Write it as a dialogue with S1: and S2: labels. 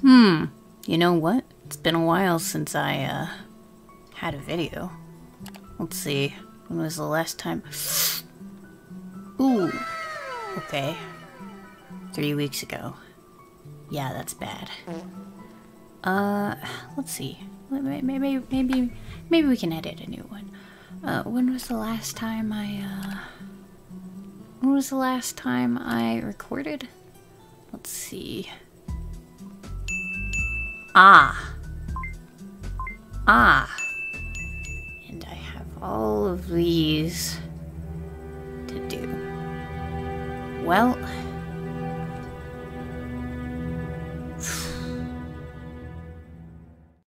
S1: Hmm. You know what? It's been a while since I, uh, had a video. Let's see. When was the last time? Ooh. Okay. Three weeks ago. Yeah, that's bad. Uh, let's see. Maybe, maybe, maybe, we can edit a new one. Uh, when was the last time I, uh... When was the last time I recorded? Let's see. Ah. Ah. And I have all of these to do. Well,